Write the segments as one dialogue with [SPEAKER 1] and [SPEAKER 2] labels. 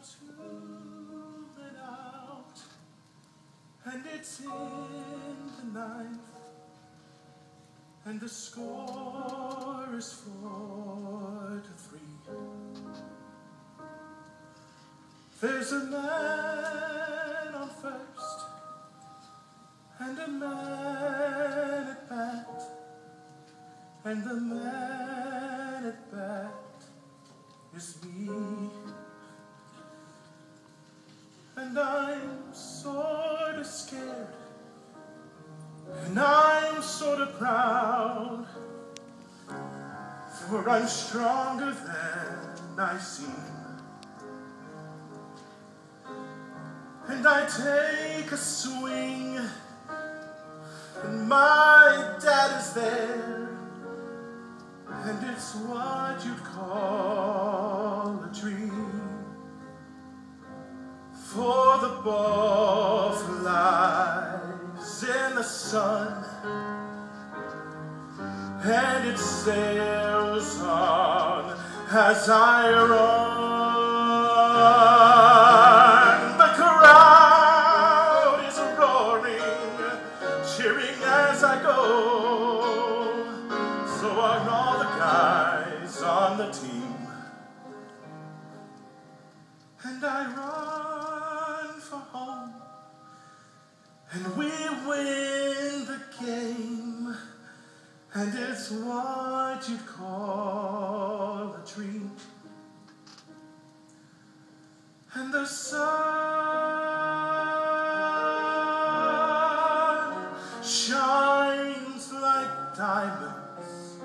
[SPEAKER 1] men out, and it's in the ninth, and the score is four to three. There's a man on first, and a man at bat, and the man at bat is me. And I'm sort of scared, and I'm sort of proud, for I'm stronger than I seem. And I take a swing, and my dad is there, and it's what you'd sun, and it sails on as I run. The crowd is roaring, cheering as I go. So are all the guys on the team. And I run for home, and we win. And it's what you'd call a dream. And the sun shines like diamonds.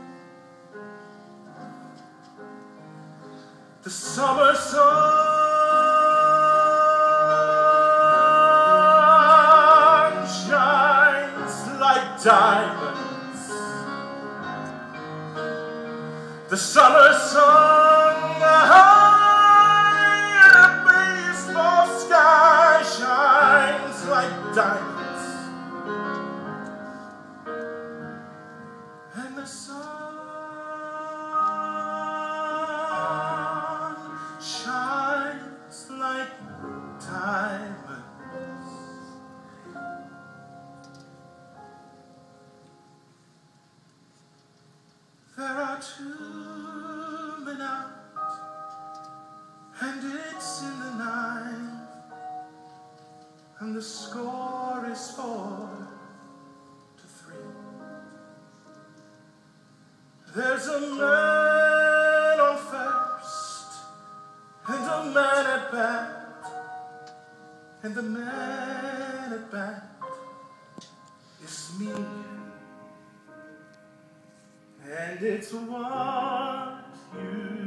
[SPEAKER 1] The summer sun shines like diamonds. The summer sun high in a baseball sky shines like diamonds. And the sun shines like diamonds. And it's in the ninth, and the score is four to three. There's a man on first, and a man at bat, and the man at bat is me. And it's what you